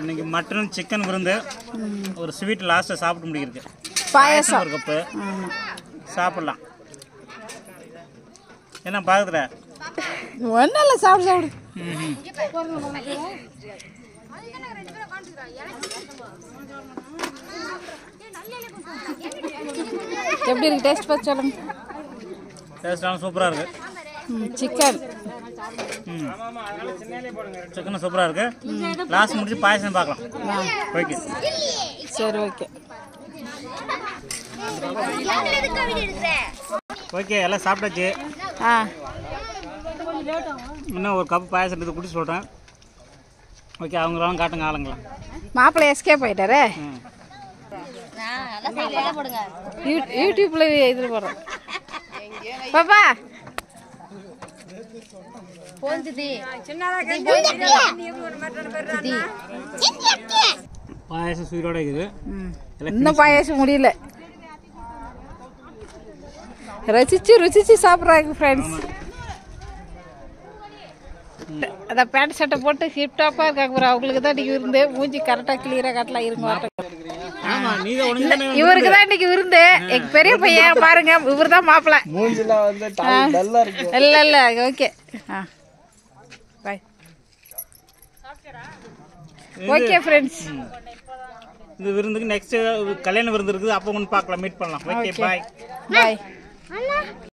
இன்னைக்கு mutton chicken விருந்து ஒரு ஸ்வீட் லாஸ்ட்டாக சாப்பிட்டு முடிக்கிறது பாயாசம். ஒரு கப்பு. சாப்பிட்லாம். என்ன பார்க்குற ஒன்றும் இல்லை சாப்பிடு சாப்பிடு. எப்படி இருக்கு? டேஸ்ட் பார்த்து சொல்லுங்க. டேஸ்டாலும் சூப்பராக இருக்குது சிக்கன் ம் சிக்கனும் சூப்பராக இருக்குது லாஸ்ட் முடிச்சு பாயசம் பார்க்கலாம். ஓகே சரி ஓகே ஓகே எல்லாம் சாப்பிட்டாச்சு. ஆ. இன்னும் ஒரு கப் பாயசம் எடுத்து குடிச்சு சொல்கிறேன் ஓகே அவங்களாம் காட்டுங்க ஆளுங்களா மாப்பிள்ளை எஸ்கேப் ஆயிட்டாரே? ம். யூ- யூடியூப்ல இதில் போடுறோம் பாப்பா பாயசம் இருக்குது. எல்லாம் இன்னும் பாயாசம் முடியல. ரசிச்சு ருசிச்சு சாப்பிட்றாங்க ஃப்ரெண்ட்ஸ் அதான் பேண்ட் சட்டை போட்டு ஹிப் டாப்பாக இருக்காங்க பாரு. அவங்களுக்கு தான் இன்னைக்கு விருந்து. மூஞ்சி கரெக்டாக கிளியராக கட்டலாம் இருங்க இவருக்கு தான் இன்னைக்கு விருந்து. எங்க பெரிய பையன் பாருங்க இவர் தான் மாப்பிள்ள மூஞ்சில வந்து டல்லா இருக்கு. இல்ல இல்ல ஓகே. ஆ. பாய் ஓகே ஃப்ரெண்ட்ஸ் இந்த விருந்துக்கு நெக்ஸ்ட் கல்யாண விருந்து இருக்குது. அப்போ ஒன்று பார்க்கலாம் மீட் பண்ணலாம். ஓகே. பாய் பாய்